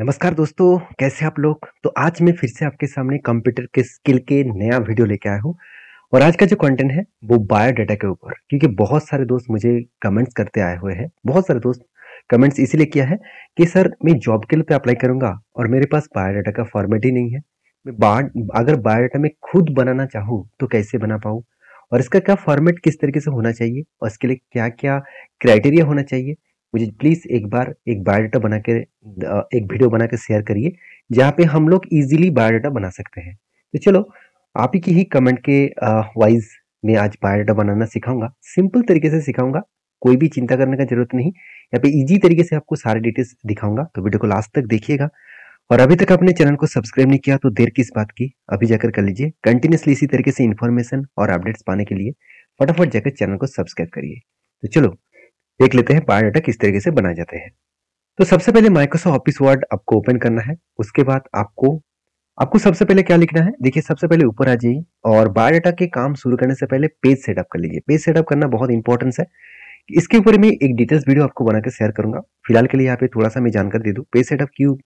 नमस्कार दोस्तों, कैसे आप लोग? तो आज मैं फिर से आपके सामने कंप्यूटर के स्किल के नया वीडियो लेके आया हूँ। और आज का जो कंटेंट है, वो बायोडाटा के ऊपर। क्योंकि बहुत सारे दोस्त मुझे कमेंट्स करते आए हुए हैं। बहुत सारे दोस्त कमेंट्स इसीलिए किया है कि, सर, मैं जॉब के लिए तो अप्लाई करूँगा और मेरे पास बायोडाटा का फॉर्मेट ही नहीं है। मैं बार अगर बायोडाटा में खुद बनाना चाहूँ तो कैसे बना पाऊँ? और इसका क्या फॉर्मेट किस तरीके से होना चाहिए? और इसके लिए क्या क्या क्राइटेरिया होना चाहिए? मुझे प्लीज़ एक बार एक बायोडाटा बना के एक वीडियो बना के शेयर करिए, जहाँ पे हम लोग इजीली बायोडाटा बना सकते हैं। तो चलो, आप ही की ही कमेंट के वाइज मैं आज बायोडाटा बनाना सिखाऊँगा। सिंपल तरीके से सिखाऊँगा, कोई भी चिंता करने का ज़रूरत नहीं। यहाँ पे इजी तरीके से आपको सारे डिटेल्स दिखाऊँगा तो वीडियो को लास्ट तक देखिएगा। और अभी तक आपने चैनल को सब्सक्राइब नहीं किया तो देर किस बात की? अभी जाकर कर लीजिए। कंटिन्यूसली इसी तरीके से इन्फॉर्मेशन और अपडेट्स पाने के लिए, फटाफट जाकर चैनल को सब्सक्राइब करिए। तो चलो देख लेते हैं बायोडाटा किस तरीके से बनाए जाते हैं। तो सबसे पहले माइक्रोसॉफ्ट ऑफ़िस वर्ड आपको ओपन करना है, उसके बाद आपको आपको सबसे पहले क्या लिखना है? देखिए, सबसे पहले ऊपर आ जाइए और बायोडाटा के काम शुरू करने से पहले पेज सेटअप कर लीजिए। पेज सेटअप करना बहुत इंपॉर्टेंस है। इसके ऊपर मैं एक डिटेल्स वीडियो आपको बना के शेयर करूँगा। फ़िलहाल के लिए यहाँ पे थोड़ा सा मैं जानकारी दे दूँ। पेज सेटअप क्यों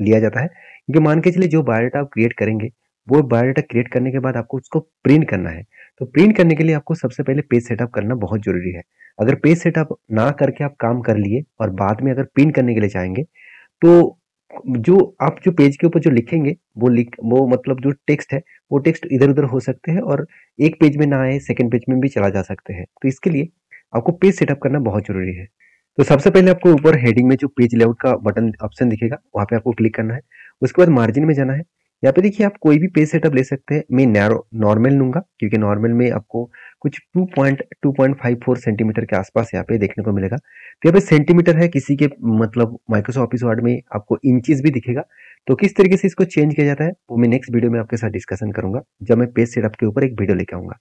लिया जाता है? क्योंकि मान के चलिए जो बायोडाटा आप क्रिएट करेंगे, वो बायोडाटा क्रिएट करने के बाद आपको उसको प्रिंट करना है। तो प्रिंट करने के लिए आपको सबसे पहले पेज सेटअप करना बहुत ज़रूरी है। अगर पेज सेटअप ना करके आप काम कर लिए और बाद में अगर प्रिंट करने के लिए चाहेंगे तो जो आप जो पेज के ऊपर जो लिखेंगे, वो लिख, वो मतलब जो टेक्स्ट है, वो टेक्स्ट इधर उधर हो सकते हैं और एक पेज में ना आए सेकेंड पेज में भी चला जा सकते हैं। तो इसके लिए आपको पेज सेटअप करना बहुत ज़रूरी है। तो सबसे पहले आपको ऊपर हेडिंग में जो पेज लेआउट का बटन ऑप्शन दिखेगा, वहाँ पे आपको क्लिक करना है। उसके बाद मार्जिन में जाना है। यहाँ पे देखिए आप कोई भी पेज सेटअप ले सकते हैं। मैं नैरो नॉर्मल लूँगा, क्योंकि नॉर्मल में आपको कुछ 2.2.54 सेंटीमीटर के आसपास यहाँ पे देखने को मिलेगा। तो यहाँ पे सेंटीमीटर है, किसी के मतलब माइक्रोसॉफ्ट ऑफ़िस वर्ड में आपको इंचेस भी दिखेगा। तो किस तरीके से इसको चेंज किया जाता है, वो मैं नेक्स्ट वीडियो में आपके साथ डिस्कशन करूँगा, जब मैं पेज सेटअप के ऊपर एक वीडियो लेके आऊँगा।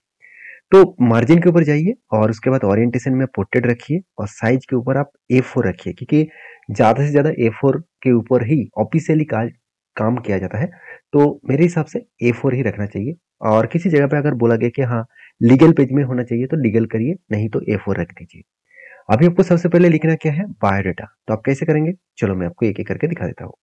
तो मार्जिन के ऊपर जाइए, और उसके बाद ओरिएंटेशन में पोर्ट्रेट रखिए, और साइज़ के ऊपर आप ए फोर रखिए, क्योंकि ज़्यादा से ज़्यादा ए फोर के ऊपर ही ऑफिशियली काम किया जाता है। तो मेरे हिसाब से ए फोर ही रखना चाहिए। और किसी जगह पे अगर बोला गया कि हाँ लीगल पेज में होना चाहिए तो लीगल करिए, नहीं तो ए फोर रख दीजिए। अभी आपको सबसे पहले लिखना क्या है? बायोडाटा तो आप कैसे करेंगे? चलो मैं आपको एक एक करके दिखा देता हूँ।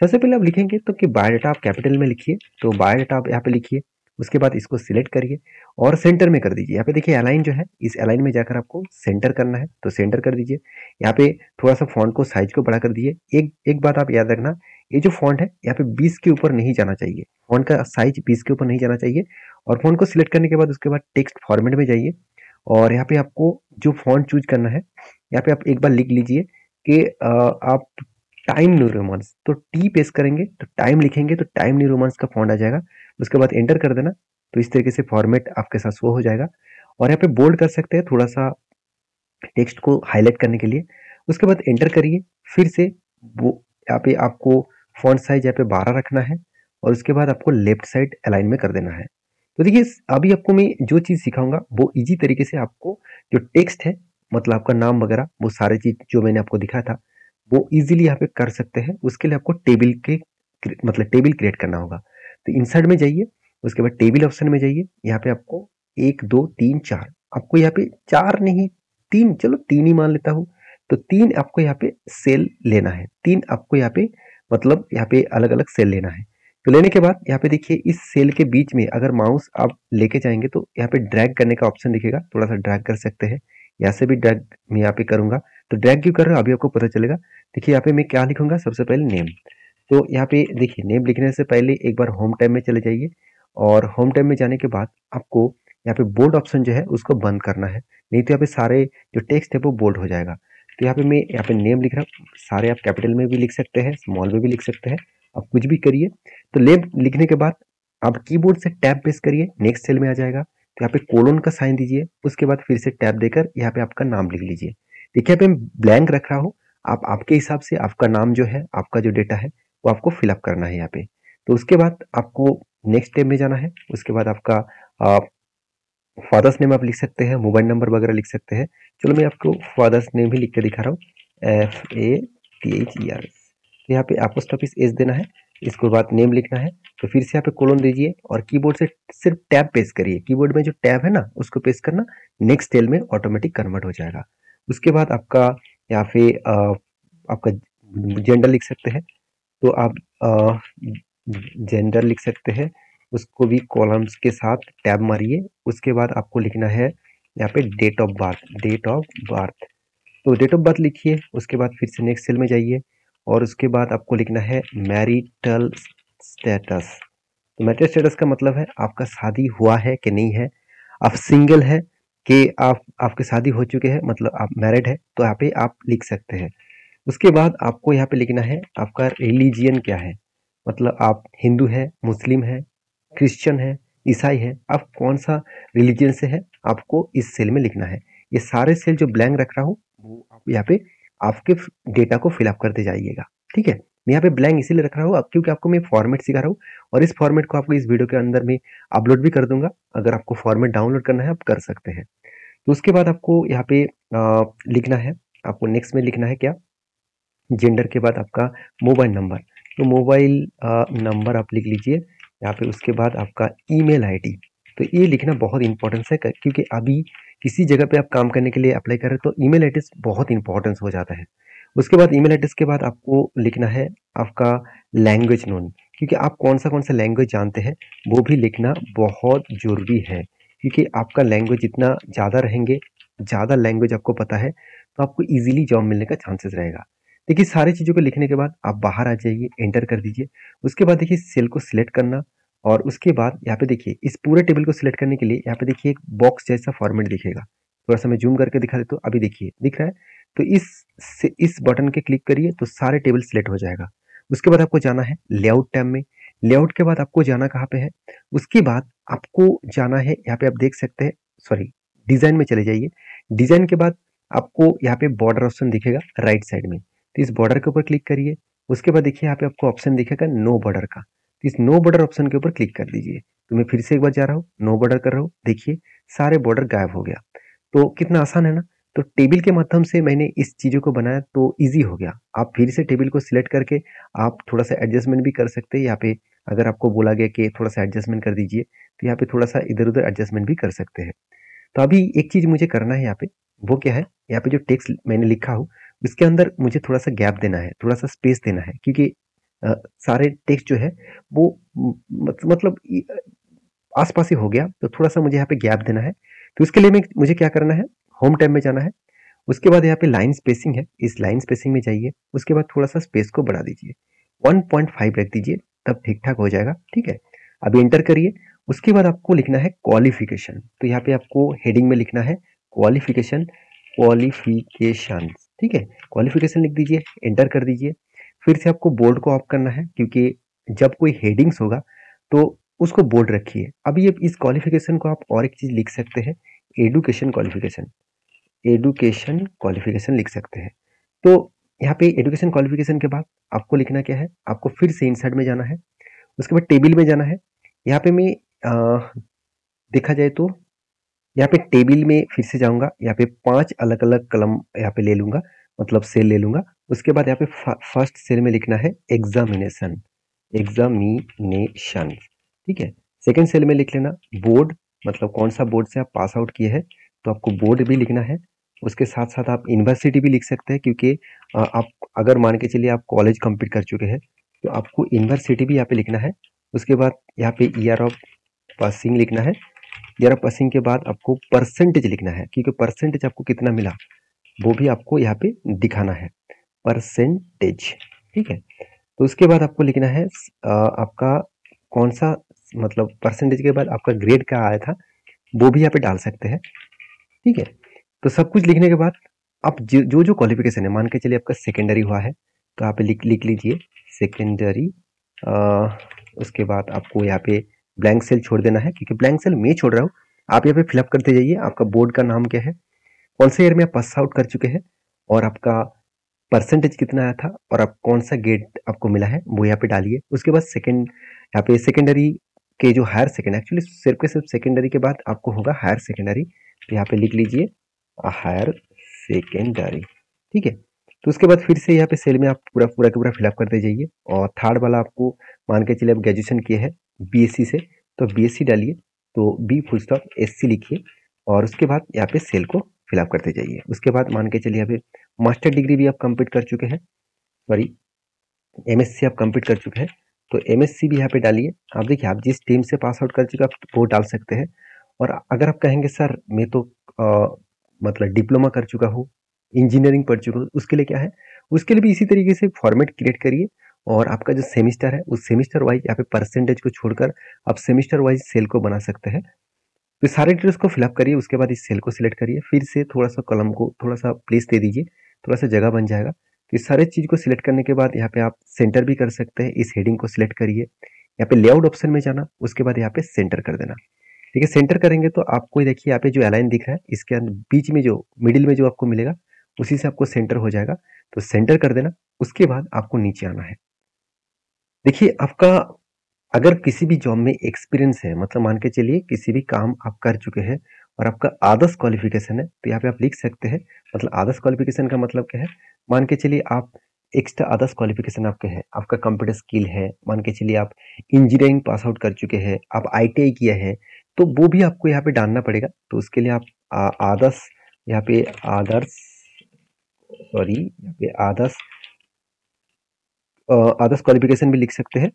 सबसे पहले आप लिखेंगे तो कि बायोडाटा आप कैपिटल में लिखिए। तो बायोडाटा आप यहाँ पे लिखिए। उसके बाद इसको सिलेक्ट करिए और सेंटर में कर दीजिए। यहाँ पे देखिए अलाइन जो है, इस अलाइन में जाकर आपको सेंटर करना है तो सेंटर कर दीजिए। यहाँ पे थोड़ा सा फॉन्ट को साइज़ को बड़ा कर दीजिए एक एक बात आप याद रखना, ये जो फॉन्ट है, यहाँ पे 20 के ऊपर नहीं जाना चाहिए। फॉन्ट का साइज़ 20 के ऊपर नहीं जाना चाहिए और फॉन्ट को सिलेक्ट करने के बाद उसके बाद टेक्स्ट फॉर्मेट में जाइए और यहाँ पे आपको जो फॉन्ट चूज़ करना है, यहाँ पे आप एक बार लिख लीजिए कि आप टाइम न्यू रोमांस तो टी पेस करेंगे तो टाइम लिखेंगे तो टाइम न्यू रोमांस का फॉन्ट आ जाएगा। उसके बाद एंटर कर देना तो इस तरीके से फॉर्मेट आपके साथ शो हो जाएगा। और यहाँ पे बोल्ड कर सकते हैं थोड़ा सा टेक्स्ट को हाईलाइट करने के लिए। उसके बाद एंटर करिए, फिर से वो यहाँ पे आपको फॉन्ट साइज़ यहाँ पे बारह रखना है और उसके बाद आपको लेफ़्ट साइड अलाइन में कर देना है। तो देखिए, अभी आपको मैं जो चीज़ सिखाऊँगा, वो इजी तरीके से आपको जो टेक्स्ट है मतलब आपका नाम वगैरह, वो सारे चीज़ जो मैंने आपको दिखा था, वो इजीली यहाँ पे कर सकते हैं। उसके लिए आपको टेबल के मतलब टेबल क्रिएट करना होगा। तो इंसर्ट में जाइए, उसके बाद टेबल ऑप्शन में जाइए, यहाँ पे आपको एक, दो, तीन, चार, आपको यहाँ पे चार नहीं, तीन, चलो तीन ही मान लेता हूँ तो तीन आपको यहाँ पे सेल लेना है, तीन आपको यहाँ पे मतलब यहाँ पे अलग अलग सेल लेना है तो लेने के बाद यहाँ पे देखिए, इस सेल के बीच में अगर माउस आप लेके जाएँगे तो यहाँ पे ड्रैग करने का ऑप्शन दिखेगा, थोड़ा सा ड्रैग कर सकते हैं, यहाँ से भी ड्रैग मैं यहाँ पे करूँगा तो ड्रैग क्यों कर रहा हूँ, अभी आपको पता चलेगा, देखिए यहाँ पे मैं क्या लिखूँगा, सबसे पहले नेम तो यहाँ पे देखिए नेम लिखने से पहले एक बार होम टाइम में चले जाइए और होम टाइम में जाने के बाद आपको यहाँ पे बोल्ड ऑप्शन जो है, उसको बंद करना है। नहीं तो यहाँ पे सारे जो टेक्स्ट है, वो बोल्ड हो जाएगा। तो यहाँ पे मैं यहाँ पे नेम लिख रहा हूँ। सारे आप कैपिटल में भी लिख सकते हैं स्मॉल में भी लिख सकते हैं। आप कुछ भी करिए। तो लेब लिखने के बाद आप कीबोर्ड से टैब प्रेस करिए नेक्स्ट सेल में आ जाएगा। तो यहाँ पे कोलोन का साइन दीजिए, उसके बाद फिर से टैब देकर यहाँ पे आपका नाम लिख लीजिए। देखिए, यहाँ पे ब्लैंक रख रहा हूँ। आप, आपके हिसाब से आपका नाम जो है, आपका जो डेटा है वो आपको फिलअप करना है यहाँ पे। तो उसके बाद आपको नेक्स्ट स्टेप में जाना है। उसके बाद आपका फादर्स नेम आप लिख सकते हैं मोबाइल नंबर वगैरह लिख सकते हैं। चलो मैं आपको फादर्स नेम भी लिख के दिखा रहा हूँ। F A T H E R तो यहाँ पे आपको स्टॉपिस एस देना है। इसके बाद नेम लिखना है। तो फिर से यहाँ पे कोलोन दीजिए और कीबोर्ड से सिर्फ़ टैब पेस्ट करिए। कीबोर्ड में जो टैब है ना, उसको पेस्ट करना नेक्स्ट टेल में ऑटोमेटिक कन्वर्ट हो जाएगा। उसके बाद आपका यहाँ पे आपका जेंडर लिख सकते हैं। तो आप जेंडर लिख सकते हैं। उसको भी कॉलम्स के साथ टैब मारिए। उसके बाद आपको लिखना है यहाँ पे date of birth date of birth तो डेट ऑफ़ बर्थ लिखिए, उसके बाद फिर से नेक्स्ट सेल में जाइए और उसके बाद आपको लिखना है मैरिटल स्टेटस तो मैरिटल स्टेटस का मतलब है आपका शादी हुआ है कि नहीं है। आप सिंगल है कि आप, आपके शादी हो चुके हैं मतलब आप मैरिड है तो यहाँ पे आप लिख सकते हैं। उसके बाद आपको यहाँ पे लिखना है, आपका रिलीजियन क्या है? मतलब आप हिंदू है, मुस्लिम है, क्रिश्चियन है, ईसाई है, आप कौन सा रिलीजन से है? आपको इस सेल में लिखना है। ये सारे सेल जो ब्लैंक रख रहा हूँ, वो आप यहाँ पे आपके डेटा को फिलअप करते जाइएगा। ठीक है? मैं यहाँ पे ब्लैंक इसीलिए रख रहा हूँ क्योंकि आपको मैं फॉर्मेट सिखा रहा हूँ और इस फॉर्मेट को आपको इस वीडियो के अंदर में अपलोड भी कर दूँगा। अगर आपको फॉर्मेट डाउनलोड करना है, आप कर सकते हैं। तो उसके बाद आपको यहाँ पे लिखना है, आपको नेक्स्ट में लिखना है क्या? जेंडर के बाद आपका मोबाइल नंबर। तो मोबाइल नंबर आप लिख लीजिए, यहाँ पे उसके बाद आपका ईमेल आईडी। तो ये लिखना बहुत इंपॉर्टेंस है क्योंकि अभी किसी जगह पे आप काम करने के लिए अप्लाई कर रहे हैं तो ईमेल एड्रेस बहुत इंपॉर्टेंस हो जाता है। उसके बाद ईमेल एड्रेस के बाद आपको लिखना है आपका लैंग्वेज नोन क्योंकि आप कौन सा कौन सा लैंग्वेज जानते हैं, वो भी लिखना बहुत ज़रूरी है। क्योंकि आपका लैंग्वेज जितना ज़्यादा रहेंगे, ज़्यादा लैंग्वेज आपको पता है तो आपको ईजिली जॉब मिलने का चांसेस रहेगा। देखिए, सारी चीज़ों को लिखने के बाद आप बाहर आ जाइए, एंटर कर दीजिए। उसके बाद देखिए, सेल को सिलेक्ट करना और उसके बाद यहाँ पे देखिए, इस पूरे टेबल को सिलेक्ट करने के लिए यहाँ पे देखिए, एक बॉक्स जैसा फॉर्मेट दिखेगा। थोड़ा सा मैं जूम करके दिखा देता हूँ, अभी देखिए, दिख रहा है? तो इस से, इस बटन के क्लिक करिए तो सारे टेबल सिलेक्ट हो जाएगा। उसके बाद आपको जाना है लेआउट टैब में। लेआउट के बाद आपको जाना कहाँ पे है? उसके बाद आपको जाना है, यहाँ पे आप देख सकते हैं, सॉरी, डिज़ाइन में चले जाइए। डिज़ाइन के बाद आपको यहाँ पे बॉर्डर ऑप्शन दिखेगा, राइट साइड में। तो इस बॉर्डर के ऊपर क्लिक करिए। उसके बाद देखिए यहाँ पे आपको ऑप्शन दिखेगा नो बॉर्डर का। तो इस नो बॉर्डर ऑप्शन के ऊपर क्लिक कर दीजिए। तो मैं फिर से एक बार जा रहा हूँ नो बॉर्डर कर रहा हूँ। देखिए, सारे बॉर्डर गायब हो गया। तो कितना आसान है ना? तो टेबल के माध्यम से मैंने इस चीज़ों को बनाया तो इजी हो गया। आप फिर से टेबल को सिलेक्ट करके आप थोड़ा सा एडजस्टमेंट भी कर सकते हैं। यहाँ पे अगर आपको बोला गया कि थोड़ा सा एडजस्टमेंट कर दीजिए तो यहाँ पे थोड़ा सा इधर उधर एडजस्टमेंट भी कर सकते हैं। तो अभी एक चीज़ मुझे करना है यहाँ पे। वो क्या है? यहाँ पे जो टेक्स्ट मैंने लिखा हूँ इसके अंदर मुझे थोड़ा सा गैप देना है थोड़ा सा स्पेस देना है क्योंकि आ, सारे टेक्स्ट जो है वो मतलब आसपास ही हो गया तो थोड़ा सा मुझे यहाँ पे गैप देना है। तो उसके लिए मैं मुझे क्या करना है होम टैब में जाना है उसके बाद यहाँ पे लाइन स्पेसिंग है इस लाइन स्पेसिंग में जाइए उसके बाद थोड़ा सा स्पेस को बढ़ा दीजिए 1.5 रख दीजिए तब ठीक ठाक हो जाएगा ठीक है? अभी एंटर करिए उसके बाद आपको लिखना है क्वालिफिकेशन तो यहाँ पे आपको हेडिंग में लिखना है क्वालिफिकेशन क्वालिफिकेशन ठीक है? क्वालिफिकेशन लिख दीजिए एंटर कर दीजिए। फिर से आपको बोर्ड को ऑफ़ करना है, क्योंकि जब कोई हेडिंग्स होगा तो उसको बोर्ड रखिए। अभी ये, इस क्वालिफिकेशन को आप और एक चीज़ लिख सकते हैं एडुकेशन क्वालिफिकेशन एडुकेशन क्वालिफिकेशन लिख सकते हैं। तो यहाँ पे एडुकेशन क्वालिफिकेशन के बाद आपको लिखना क्या है? आपको फिर से इंसर्ट में जाना है, उसके बाद टेबल में जाना है। यहाँ पे मैं देखा जाए तो यहाँ पे टेबल में फिर से जाऊँगा, यहाँ पे पाँच अलग अलग कलम यहाँ पे ले लूँगा मतलब सेल ले लूँगा। उसके बाद यहाँ पे फ़र्स्ट सेल में लिखना है एग्जामिनेशन एग्जामिनेशन ठीक है? सेकेंड सेल में लिख लेना बोर्ड मतलब कौन सा बोर्ड से आप पास आउट किए हैं तो आपको बोर्ड भी लिखना है। उसके साथ साथ आप यूनिवर्सिटी भी लिख सकते हैं, क्योंकि आप अगर मान के चलिए आप कॉलेज कंप्लीट कर चुके हैं तो आपको यूनिवर्सिटी भी यहाँ पे लिखना है। उसके बाद यहाँ पे ईयर ऑफ़ पासिंग लिखना है। ऑफ़ पासिंग के बाद आपको परसेंटेज लिखना है, क्योंकि परसेंटेज आपको कितना मिला, वो भी आपको यहाँ पे दिखाना है। परसेंटेज ठीक है? तो उसके बाद आपको लिखना है आपका कौन सा मतलब परसेंटेज के बाद आपका ग्रेड क्या आया था, वो भी यहाँ पे डाल सकते हैं, ठीक है? तो सब कुछ लिखने के बाद आप जो जो क्वालिफिकेशन है, मान के चलिए आपका सेकेंडरी हुआ है तो आप लिख लिख लीजिए सेकेंडरी उसके बाद आपको यहाँ पे ब्लैंक सेल छोड़ देना है, क्योंकि ब्लैंक सेल मैं छोड़ रहा हूँ। आप यहाँ पे फिलअप करते जाइए, आपका बोर्ड का नाम क्या है? कौन से ईयर में आप पास आउट कर चुके हैं? और आपका परसेंटेज कितना आया था? और आप कौन सा गेट आपको मिला है? वो यहाँ पे डालिए। उसके बाद सेकेंड यहाँ पे सेकेंडरी के जो हायर सेकेंड एक्चुअली सिर्फ़ के सिर्फ़ सेकेंडरी के बाद आपको होगा हायर सेकेंडरी तो यहाँ पे लिख लीजिए हायर सेकेंडरी ठीक है? तो उसके बाद फिर से यहाँ पे सेल में आप पूरा पूरा के पूरा फिलअप करते जाइए। और थर्ड वाला आपको मान के चलिए आप ग्रेजुएशन किए हैं। बीएससी से तो बीएससी डालिए तो बी फुल स्टॉप एस लिखिए और उसके बाद यहाँ पे सेल को फिलअप करते जाइए। उसके बाद मान के चलिए पे मास्टर डिग्री भी आप कंप्लीट कर चुके हैं सॉरी एमएससी आप कंप्लीट कर चुके हैं तो एमएससी भी यहाँ पे डालिए। आप देखिए आप जिस टीम से पास आउट कर चुके आप वो डाल सकते हैं। और अगर आप कहेंगे सर मैं तो आ, मतलब डिप्लोमा कर चुका हूँ इंजीनियरिंग पढ़ चुका हूँ उसके लिए क्या है? उसके लिए भी इसी तरीके से फॉर्मेट क्रिएट करिए। और आपका जो सेमिस्टर है, उस सेमिस्टर वाइज यहाँ पे परसेंटेज को छोड़कर आप सेमिस्टर वाइज सेल को बना सकते हैं। तो सारे डिटेल्स को फिलअप करिए, उसके बाद इस सेल को सिलेक्ट करिए, फिर से थोड़ा सा कलम को थोड़ा सा प्लेस दे दीजिए थोड़ा सा जगह बन जाएगा। तो इस सारे चीज़ को सिलेक्ट करने के बाद यहाँ पे आप सेंटर भी कर सकते हैं, इस हेडिंग को सिलेक्ट करिए। यहाँ पे लेआउट ऑप्शन में जाना, उसके बाद यहाँ पे सेंटर कर देना। ठीक है सेंटर करेंगे तो आपको देखिए, यहाँ पे जो अलाइन दिख रहा है, इसके अंदर बीच में जो मिडिल में जो आपको मिलेगा, उसी से आपको सेंटर हो जाएगा। तो सेंटर कर देना, उसके बाद आपको नीचे आना है। देखिए, आपका अगर किसी भी जॉब में एक्सपीरियंस है मतलब मान के चलिए किसी भी काम आप कर चुके हैं और आपका आदर्श क्वालिफिकेशन है तो यहाँ पे आप लिख सकते हैं मतलब आदर्श क्वालिफिकेशन का मतलब क्या है? मान के चलिए आप एक्स्ट्रा आदर्श क्वालिफिकेशन आपके है, आपका कंप्यूटर स्किल है, मान के चलिए आप इंजीनियरिंग पास आउट कर चुके हैं, आप आई किया है तो वो भी आपको यहाँ पे डालना पड़ेगा तो उसके लिए आप आदर्श, यहाँ पे आदर्श, सॉरी, यहाँ पे आदर्श आदर्श क्वालिफिकेशन भी लिख सकते हैं।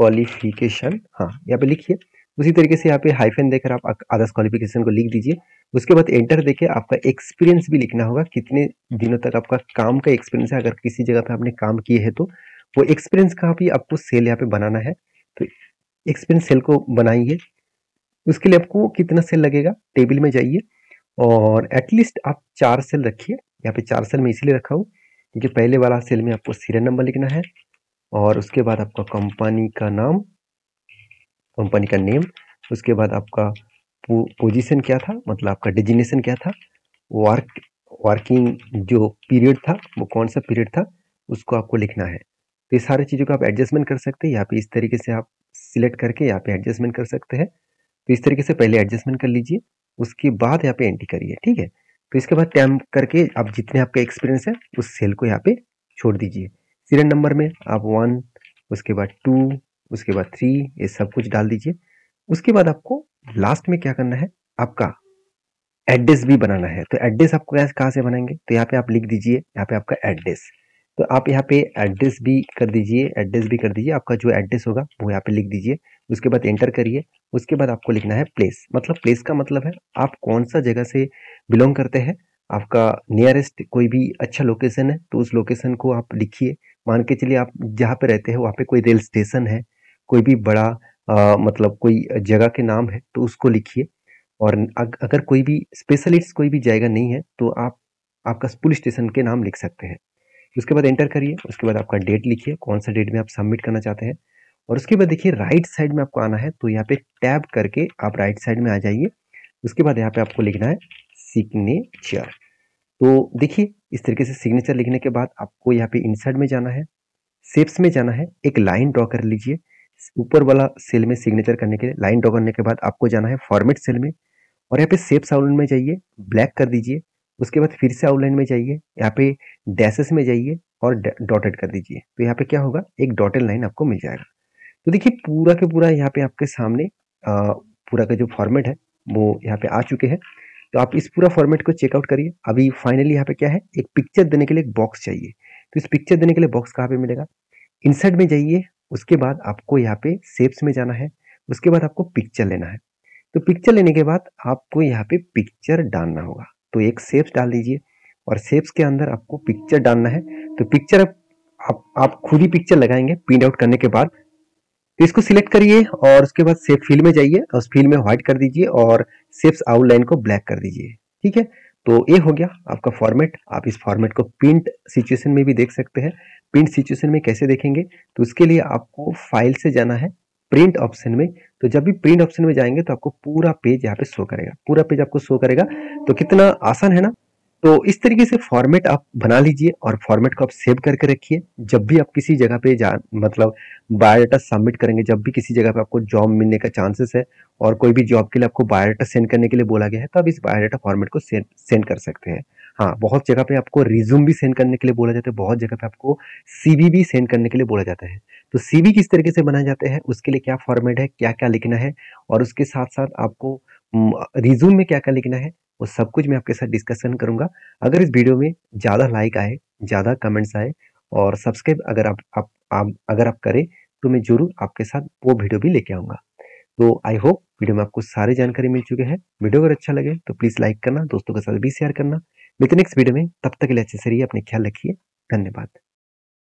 क्वालिफिकेशन हाँ यहाँ पे लिखिए। उसी तरीके से यहाँ पे हाइफेन देकर आप आदर्श क्वालिफिकेशन को लिख दीजिए। उसके बाद एंटर देके आपका एक्सपीरियंस भी लिखना होगा। कितने दिनों तक आपका काम का एक्सपीरियंस है, अगर किसी जगह पे आपने काम किए है तो। वो एक्सपीरियंस का भी आपको सेल यहाँ पे बनाना है। तो एक्सपीरियंस सेल को बनाइए। उसके लिए आपको कितना सेल लगेगा? टेबल में जाइए और एटलीस्ट आप चार सेल रखिए। यहाँ पे चार सेल में इसीलिए रखा हूँ। क्योंकि पहले वाला सेल में आपको सीरियल नंबर लिखना है और उसके बाद आपका कंपनी का नाम कंपनी का नेम उसके बाद आपका पोजीशन क्या था मतलब आपका डिजिनेशन क्या था वर्क वर्किंग जो पीरियड था, वो कौन सा पीरियड था, उसको आपको लिखना है। तो ये सारी चीज़ों का आप एडजस्टमेंट कर सकते हैं यहाँ पे इस तरीके से आप सिलेक्ट करके यहाँ पे एडजस्टमेंट कर सकते हैं। तो इस तरीके से पहले एडजस्टमेंट कर लीजिए, उसके बाद यहाँ पे एंट्री करिए, ठीक है? तो इसके बाद टैम करके, आप जितने आपका एक्सपीरियंस है, उस सेल को यहाँ पे छोड़ दीजिए। सीरियल नंबर में आप वन उसके बाद टू उसके बाद थ्री ये सब कुछ डाल दीजिए। उसके बाद आपको लास्ट में क्या करना है, आपका एड्रेस भी बनाना है। तो एड्रेस आपको कहाँ से बनाएँगे? तो यहाँ पे आप लिख दीजिए, यहाँ पे आपका एड्रेस तो आप यहाँ पे एड्रेस भी कर दीजिए एड्रेस भी कर दीजिए आपका जो एड्रेस होगा वो यहाँ पे लिख दीजिए। उसके बाद एंटर करिए उसके बाद आपको लिखना है प्लेस मतलब प्लेस का मतलब है आप कौन सा जगह से बिलोंग करते हैं। आपका नियरेस्ट कोई भी अच्छा लोकेशन है तो उस लोकेशन को आप लिखिए। मान के चलिए आप जहाँ पे रहते हैं वहाँ पे कोई रेल स्टेशन है कोई भी बड़ा आ, मतलब कोई जगह के नाम है तो उसको लिखिए। और अगर कोई भी स्पेशलिस्ट कोई भी जगह नहीं है तो आप आपका पुलिस स्टेशन के नाम लिख सकते हैं। उसके बाद एंटर करिए, उसके बाद आपका डेट लिखिए, कौन सा डेट में आप सबमिट करना चाहते हैं। और उसके बाद देखिए राइट साइड में आपको आना है तो यहाँ पे टैब करके आप राइट साइड में आ जाइए। उसके बाद यहाँ पे आपको लिखना है सिग्नेचर तो देखिए, इस तरीके से सिग्नेचर लिखने के बाद आपको यहाँ पे इंसर्ट में जाना है सेप्स में जाना है, एक लाइन ड्रॉ कर लीजिए। ऊपर वाला सेल में सिग्नेचर करने के लिए लाइन ड्रॉ करने के बाद आपको जाना है फॉर्मेट सेल में। और यहाँ पे सेप्स आउटलाइन में जाइए ब्लैक कर दीजिए। उसके बाद फिर से आउटलाइन में जाइए यहाँ पे डैसेस में जाइए और डॉटेड कर दीजिए। तो यहाँ पे क्या होगा? एक डॉटेड लाइन आपको मिल जाएगा। तो देखिए पूरा के पूरा यहाँ पे आपके सामने आ, पूरा का जो फॉर्मेट है वो यहाँ पे आ चुके हैं। तो आप इस पूरा फॉर्मेट को चेकआउट करिए। अभी फाइनली यहाँ पे क्या है? एक पिक्चर देने के लिए एक बॉक्स चाहिए। तो इस पिक्चर देने के लिए बॉक्स कहाँ पे मिलेगा? इंसर्ट में जाइए। उसके बाद आपको यहाँ पे सेप्स में जाना है। उसके बाद आपको पिक्चर लेना है। तो पिक्चर लेने के बाद आपको यहाँ पे पिक्चर डालना होगा। तो एक सेप्स डाल दीजिए और सेप्स के अंदर आपको पिक्चर डालना है। तो पिक्चर आप आप खुद ही पिक्चर लगाएँगे प्रिंट आउट करने के बाद। तो इसको सिलेक्ट करिए और उसके बाद सेप फ़ील्ड में जाइए, उस फ़ील्ड में व्हाइट कर दीजिए और सेप्स आउटलाइन को ब्लैक कर दीजिए, ठीक है? तो ये हो गया आपका फॉर्मेट आप इस फॉर्मेट को प्रिंट सिचुएशन में भी देख सकते हैं। प्रिंट सिचुएशन में कैसे देखेंगे? तो उसके लिए आपको फ़ाइल से जाना है। प्रिंट ऑप्शन में तो जब भी प्रिंट ऑप्शन में जाएँगे तो आपको पूरा पेज यहाँ पे शो करेगा। पूरा पेज आपको शो करेगा। तो कितना आसान है ना? तो इस तरीके से फॉर्मेट आप बना लीजिए और फॉर्मेट को आप सेव करके रखिए। जब भी आप किसी जगह पे जा मतलब बायोडाटा सबमिट करेंगे, जब भी किसी जगह पे आपको जॉब मिलने का चांसेस है और कोई भी जॉब के लिए आपको बायोडाटा सेंड करने के लिए बोला गया है तो आप इस बायोडाटा फॉर्मेट को सेंड सेंड कर सकते हैं। हाँ बहुत जगह पे आपको रिज्यूम भी सेंड करने के लिए बोला जाता है, बहुत जगह पे आपको सीवी भी सेंड करने के लिए बोला जाता है। तो सीवी किस तरीके से बनाए जाते हैं उसके लिए क्या फॉर्मेट है क्या क्या लिखना है और उसके साथ साथ आपको रिज्यूम में क्या क्या लिखना है वो सब कुछ मैं आपके साथ डिस्कशन करूँगा। अगर इस वीडियो में ज़्यादा लाइक आए ज़्यादा कमेंट्स आए और सब्सक्राइब अगर आप, आप, आप अगर आप करें तो मैं ज़रूर आपके साथ वो वीडियो भी लेके आऊँगा। तो आई होप वीडियो में आपको सारी जानकारी मिल चुके हैं। वीडियो अगर अच्छा लगे तो प्लीज़ लाइक करना दोस्तों के साथ भी शेयर करना। मिलते नेक्स्ट वीडियो में तब तक के लिए अच्छे से रहिए अपने ख्याल रखिए। धन्यवाद।